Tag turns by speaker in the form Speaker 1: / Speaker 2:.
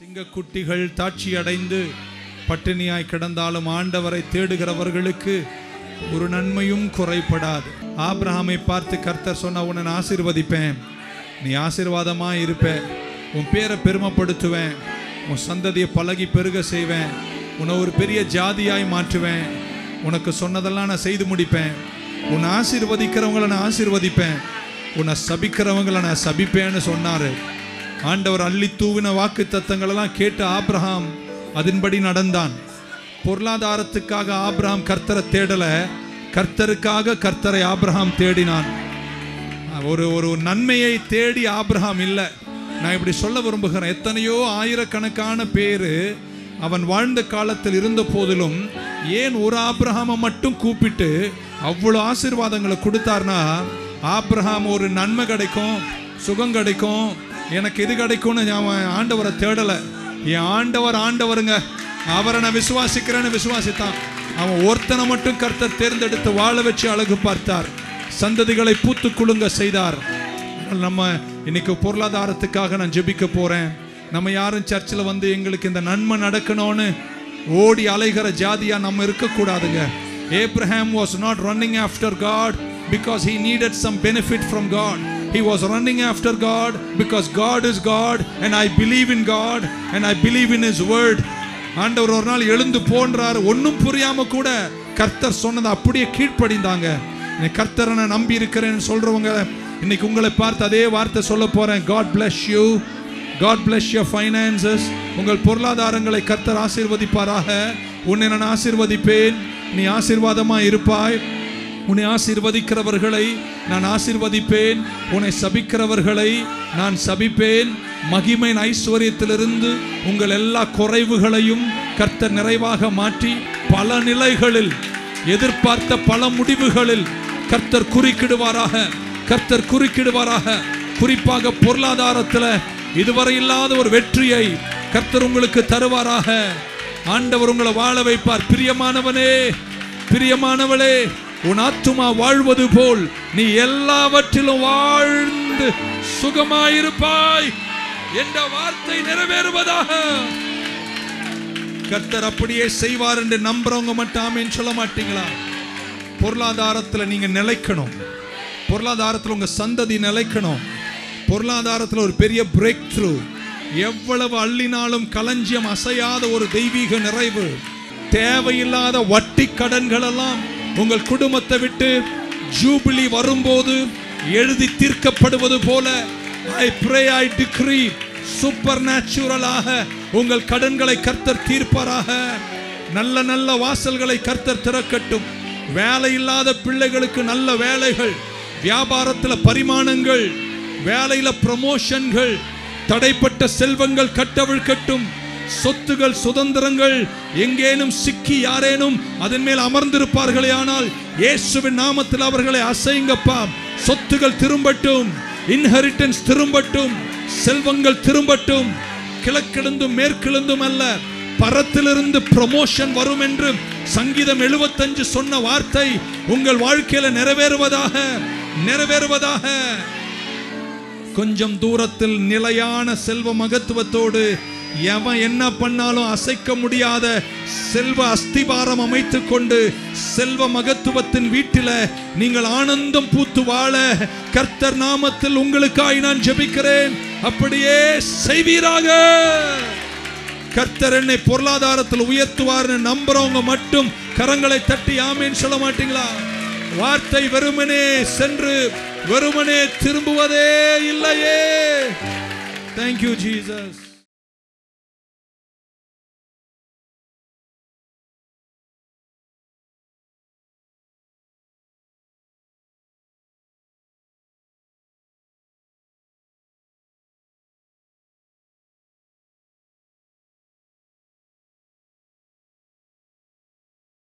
Speaker 1: சிங்கக்குட்டிகள் தாட்சி அடைந்து பட்டினியாய் கிடந்தாலும் ஆண்டவரை தேடுகிறவர்களுக்கு ஒரு நன்மையும் குறைபடாது. ஆப்ரஹாமை பார்த்து கர்த்தர் சொன்ன உன்னை ஆசிர்வதிப்பேன் ஆசீர்வதிப்பேன். நீ ஆசீர்வாதமாக இருப்ப. உன் பேரை பெருமைப்படுத்துவேன். உன் சந்ததியை பழகி பெருக செய்வேன். உன்னை ஒரு பெரிய ஜாதியாய் மாற்றுவேன். உனக்கு சொன்னதெல்லாம் நான் செய்து முடிப்பேன். உன்னை ஆசீர்வதிக்கிறவங்களை நான் ஆசீர்வதிப்பேன். உன்னை சபிக்கிறவங்களை நான் சபிப்பேன்னு சொன்னார். ஆண்டவர் அள்ளி தூவின வாக்கு தத்தங்களெல்லாம் கேட்டு ஆப்ரஹாம் அதன்படி நடந்தான். பொருளாதாரத்துக்காக ஆப்ரஹாம் கர்த்தரை தேடல. கர்த்தருக்காக கர்த்தரை ஆப்ரஹாம் தேடினான். ஒரு ஒரு நன்மையை தேடி ஆப்ரஹாம் இல்லை. நான் இப்படி சொல்ல விரும்புகிறேன். எத்தனையோ ஆயிரக்கணக்கான பேர் அவன் வாழ்ந்த காலத்தில் இருந்த போதிலும் ஏன் ஒரு ஆப்ரஹாமை மட்டும் கூப்பிட்டு அவ்வளோ ஆசீர்வாதங்களை கொடுத்தார்னா ஆப்ரஹாம் ஒரு நன்மை கிடைக்கும் சுகம் கிடைக்கும் எனக்கு இது கிடைக்கும்னு அவன் ஆண்டவரை தேடலை. என் ஆண்டவர் ஆண்டவருங்க. அவரை நான் விசுவாசிக்கிறேன்னு விசுவாசித்தான். அவன் ஒருத்தனை மட்டும் கர்த்தர் தேர்ந்தெடுத்து வாழ வச்சு அழகு பார்த்தார். சந்ததிகளை பூத்து குலுங்க செய்தார். நம்ம இன்னைக்கு பொருளாதாரத்துக்காக நான் ஜெபிக்க போறேன். நம்ம யாரும் சர்ச்சில் வந்து எங்களுக்கு இந்த நன்மை நடக்கணும்னு ஓடி அலைகிற ஜாதியா நம்ம இருக்கக்கூடாதுங்க. Abraham was not running after God because he needed some benefit from God He was running after God because God is God and I believe in God and I believe in His word. ஆண்டவர் ஒரு நாள் எழுந்து போன்றார். ஒன்றும் புரியாம கூட கர்த்தர் சொன்னதை அப்படியே கீழ்ப்படிந்தாங்க. கர்த்தரை நான் நம்பி இருக்கிறேன்னு சொல்றவங்க இன்னைக்கு உங்களை பார்த்து அதே வார்த்தை சொல்ல போறேன். God bless you God bless you finances உங்கள் பொருளாதாரங்களை கர்த்தர் ஆசீர்வதிப்பாராக. உன்னை நான் ஆசீர்வதிப்பேன். நீ ஆசீர்வாதமாக இருப்பாய். உன்னை ஆசீர்வதிக்கிறவர்களை நான் ஆசீர்வதிப்பேன். உன்னை சபிக்கிறவர்களை நான் சபிப்பேன். மகிமையின் ஐஸ்வர்யத்திலிருந்து உங்கள் எல்லா குறைவுகளையும் கர்த்தர் நிறைவாக மாற்றி பல நிலைகளில் எதிர்பார்த்த பல முடிவுகளில் கர்த்தர் குறுக்கிடுவாராக. கர்த்தர் குறுக்கிடுவாராக. குறிப்பாக பொருளாதாரத்தில் இதுவரை இல்லாத ஒரு வெற்றியை கர்த்தர் உங்களுக்கு தருவாராக. ஆண்டவர் உங்களை வாழ வைப்பார். பிரியமானவனே பிரியமானவளே உன் ஆத்துமா வாழ்வது போல் நீ எல்லாவற்றிலும் வாழ்ந்து சுகமாயிருப்பாய் என்ற வார்த்தை நிறைவேறுவதாக. கர்த்தர் அப்படியே செய்வார் என்று நம்புறவங்க மட்டும் ஆமேன்னு சொல்ல மாட்டீங்களா? பொருளாதாரத்தில் நீங்க நிலைக்கணும். பொருளாதாரத்தில் உங்க சந்ததி நிலைக்கணும். பொருளாதாரத்தில் ஒரு பெரிய பிரேக் த்ரூ எவ்வளவு அள்ளினாலும் களஞ்சியம் அசையாத ஒரு தெய்வீக நிறைவு. தேவையில்லாத வட்டி கடன்கள் எல்லாம் உங்கள் குடும்பத்தை விட்டு ஜூபிலி வரும்போது எழுதி தீர்க்கப்படுவது போல I pray I decree super நேச்சுரலாக உங்கள் கடன்களை கர்த்தர் தீர்ப்பாராக. நல்ல நல்ல வாசல்களை கர்த்தர் திறக்கட்டும். வேலை இல்லாத பிள்ளைகளுக்கு நல்ல வேலைகள் வியாபாரத்தில் பரிமாணங்கள் வேலையில் ப்ரமோஷன்கள் தடைப்பட்ட செல்வங்கள் கட்டவிழ்கட்டும் சொத்துகள் சுதந்திரங்கள் எங்கேனும் சிக்கி யாரேனும் அதன் மேல் அமர்ந்திருப்பார்களே ஆனால் இயேசுவின் நாமத்தில் அவர்களை அசைங்கப்பா. சொத்துகள் திரும்பட்டும் இன்ஹெரிட்டன்ஸ் திரும்பட்டும் செல்வங்கள் திரும்பட்டும் கிழக்கிழந்தும் மேற்கிழந்தும் அல்ல பரத்திலிருந்து ப்ரமோஷன் வரும் என்று சங்கீதம் எழுபத்தஞ்சு சொன்ன வார்த்தை உங்கள் வாழ்க்கையில நிறைவேறுவதாக நிறைவேறுவதாக. கொஞ்சம் தூரத்தில் நிலையான செல்வ மகத்துவத்தோடு எவன் என்ன பண்ணாலும் அசைக்க முடியாத செல்வ அஸ்திபாரம் அமைத்து கொண்டு செல்வ மகத்துவத்தின் வீட்டில நீங்கள் ஆனந்தம் பூத்து வாழ கர்த்தர் நாமத்தில் உங்களுக்காய் நான் ஜெபிக்கிறேன். அப்படியே செய்வீராக. கர்த்தர் என்னை பொருளாதாரத்தில் உயர்த்துவார்னு நம்புறவங்க மட்டும் கரங்களை தட்டி ஆமேன்னு சொல்ல மாட்டீங்களா? வார்த்தை வெறுமனே சென்று வெறுமனே திரும்புவதே இல்லையே. Thank you Jesus